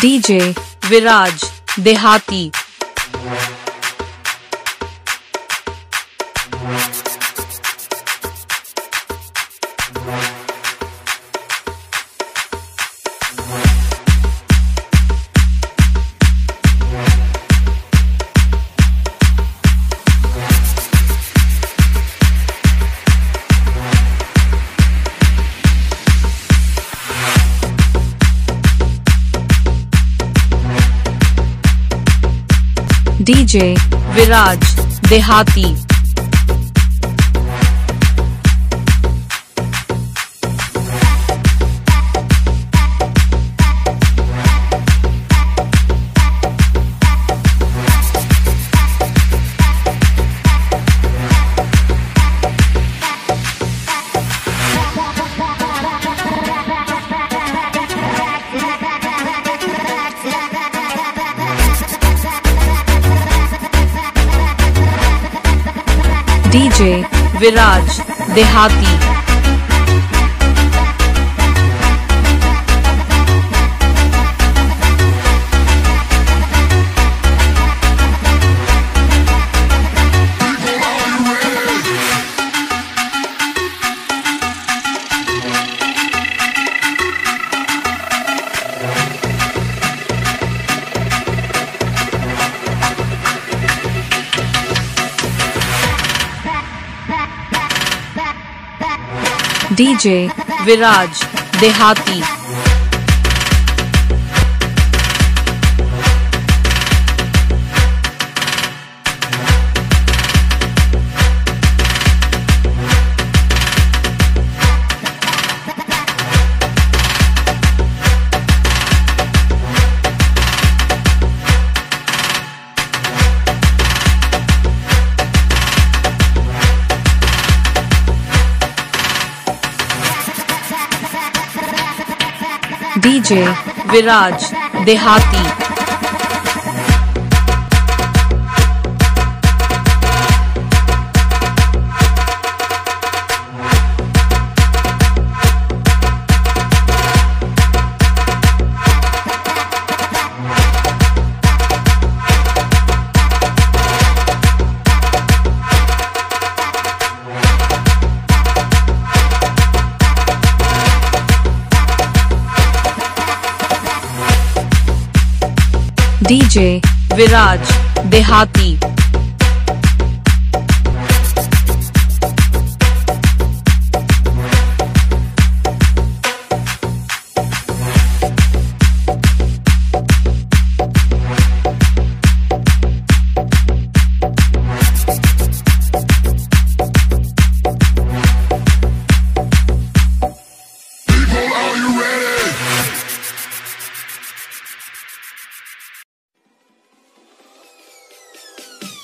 DJ विराज देहाती DJ विराज देहाती DJ विराज देहाती डीजे विराज देहाती डीजे विराज देहाती डीजे विराज देहाती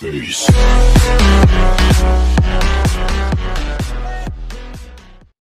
face.